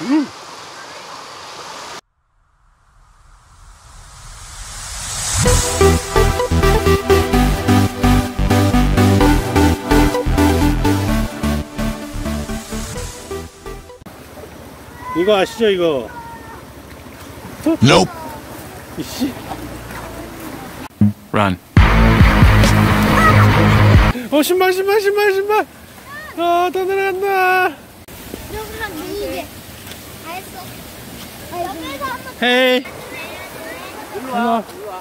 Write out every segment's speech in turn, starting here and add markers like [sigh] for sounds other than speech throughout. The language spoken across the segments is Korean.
음. 이거 아시죠 이거? Nope. 이씨. Run. 어 신발 신발 신발 신발. 아더 내려간다. 여기랑 이게 다 했어. 옆에서 한번 헤이. 일로 와. 일로 와.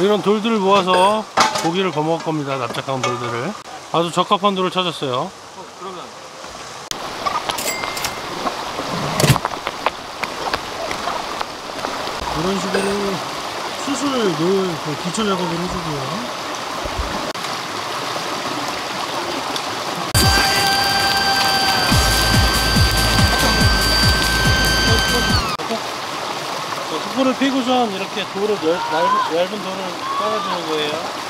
이런 돌들을 모아서 고기를 거먹을 겁니다. 납작한 돌들을. 아주 적합한 돌을 찾았어요. 어, 그러면 이런 식으로 수술 놓을 그 기초 작업을 해주고요. 흙을 피고선 이렇게 돌을 넓, 얇은, 얇은 돌을 깔아주는 거예요.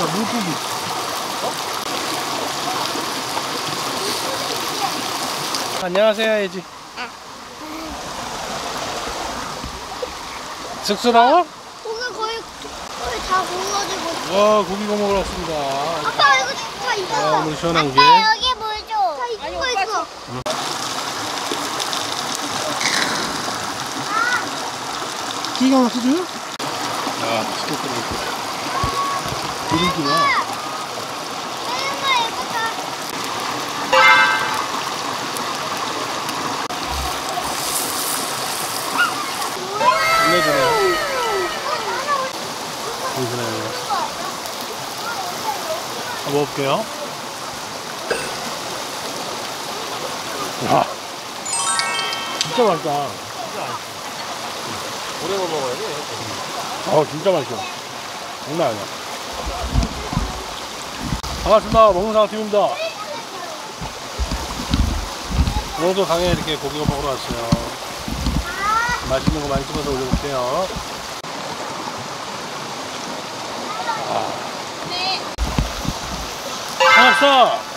야, 물고기. 안녕하세요, 해지. 쑥스러워? 오늘 거의 거의 다 구워지고. 와, 고기 구워 먹으러 왔습니다. 아빠 이거 다 아, 익었어. 오늘 시원한 게. 아빠 여기 물 줘. 다 익은 거 있어. 기가 막히죠? 야, 맛있겠다. 기름기가. 끝내주네요. 보이시나요? 한번 먹어볼게요. 와, 진짜 맛있다. 오래 먹어야 돼. 어, 진짜 맛있어. 장난 아니야. 반갑습니다. 먹는사랑팀입니다. 오늘도 강에 이렇게 고기가 먹으러 왔어요. 맛있는 거 많이 찍어서 올려볼게요. 네. 반갑습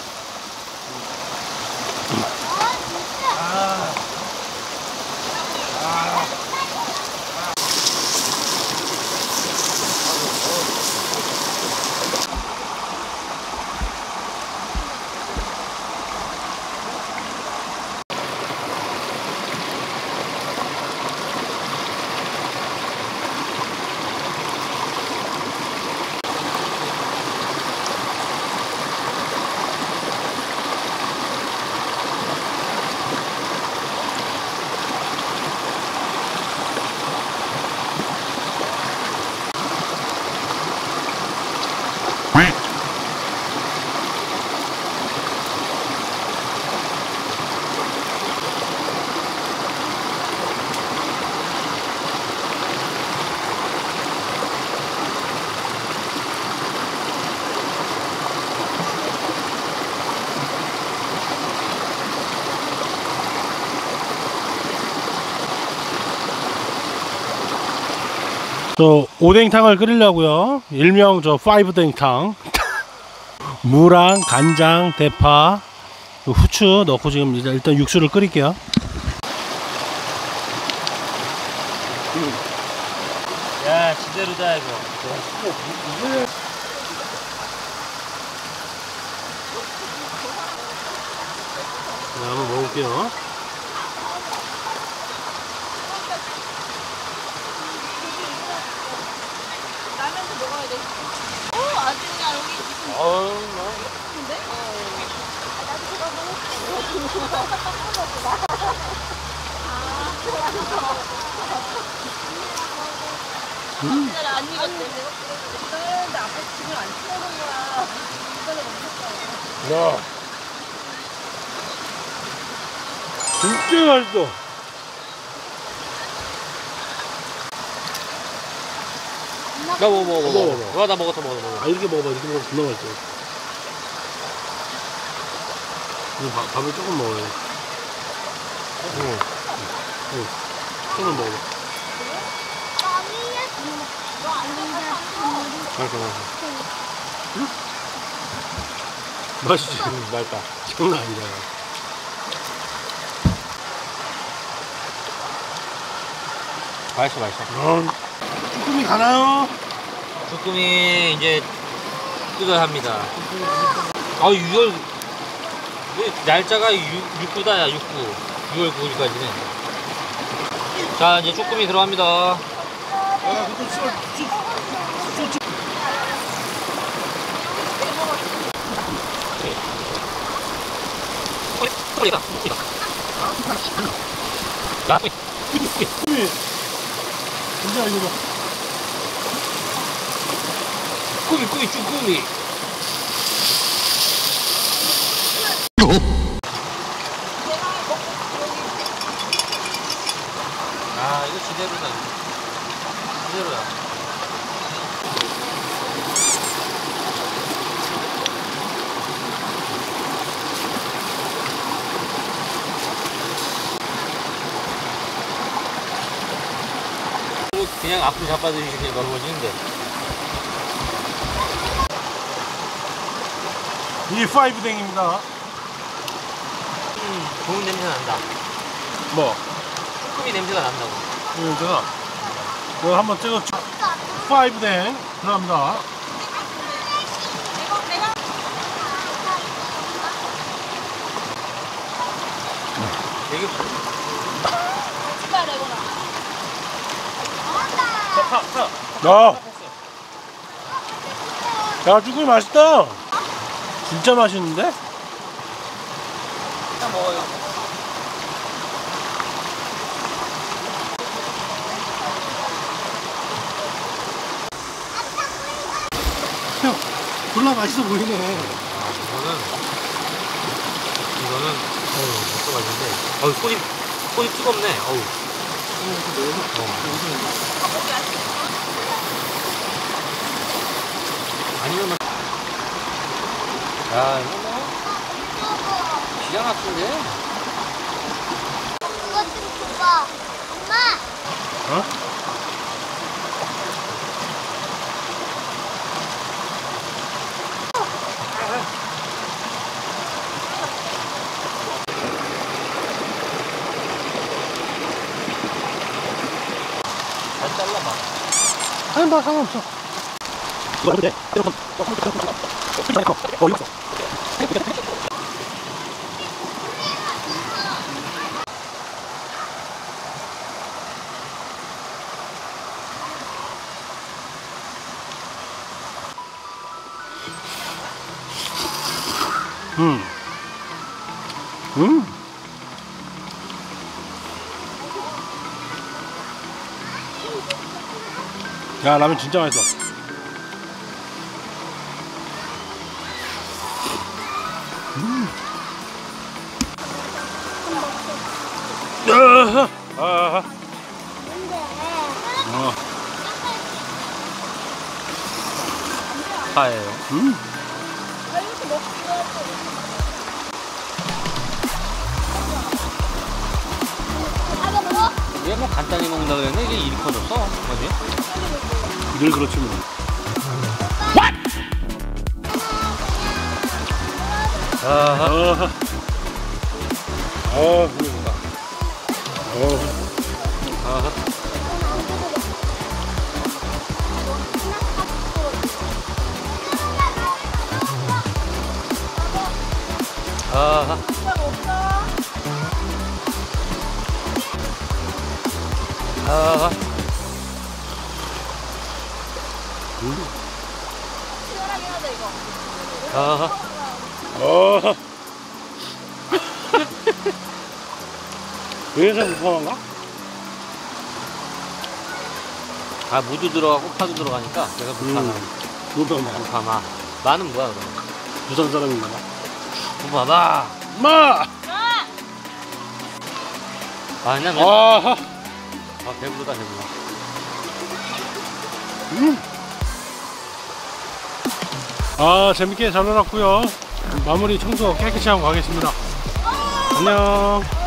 저 오뎅탕을 끓이려고요. 일명 저 파이브냉탕. [laughs] 무랑 간장, 대파, 후추 넣고 지금 일단 육수를 끓일게요. 야, 지대로다 이거. 자, 한번 먹을게요. 라면도 먹 어야 돼. 오 아줌마 여기 무슨 어우, 뭐. 안 익었대. 근데 아빠 지금 안 찍어놓은 거야. 야. 진짜 맛있어. 나 먹어 먹어 먹어, 먹어. 먹어. 먹어 나 먹었어 먹어 먹어. 아, 이렇게 먹어봐. 이렇게 먹으면 존나 맛있어. 이 밥, 밥을 조금 먹어야 돼. 응. 응. 조금 먹어봐. 맛있어 맛있어. 맛있지? 음, 맛있다. 장난 아니잖아. 맛있어 맛있어. 음. 쭈꾸미 가나요? 쭈꾸미 이제 뜯어야 합니다. 아 6월 날짜가 6, 6구다야 6구. 6월 9일까지는. 자 이제 쭈꾸미 들어갑니다. 쭈꾸미. 진짜 이거 봐. 꾸미 꾸미 쭈꾸미. 아 이거 지대로다. 이거. 지대로야. 그냥 앞으로 잡아들이시면 넓어지는데. 이게 파이브댕입니다. 음, 좋은 냄새 난다. 뭐? 쭈꾸미 냄새가 난다고. 이거 제가 이거 한번 찍어 파이브댕 들어갑니다. 되게 야, 야 쭈꾸미 맛있다. 진짜 맛있는데? 일단 먹어요. 형, 졸라 맛있어 보이네. 이거는 이거는 어우 먹고 맛있는데 어우 손이 손이 뜨겁네. 어우. 어. 아니면 막- 야 이거 뭐 기가 막힌데. 이거 좀 줘봐. 엄마. 어? 잘 잘라봐. 아니 뭐 상관없어. 음. 음. 야 라면 진짜 맛있어. 음. 아하. 어. 파예요. 음. 아빠 먹어? 얘뭐 간단히 먹는다 그랬는데 이게 일이 커졌어. 어디? 늘 그렇지 뭐. 아하. 아, 그러니까. 어. 아하. 아하. 아하. 이거. 아하. 어. 왜서 불편한가? 아 무도 들어가고 파도 들어가니까 내가 불편하. 음. 불편해. 불편하. 마는 뭐야 그럼? 부산 사람인가 봐. 불편하다. 마! 아 왜냐면 아하. 아 배부르다 배불러. 아, 재밌게 잘 놀았고요 마무리 청소 깨끗이 하고 가겠습니다. 안녕.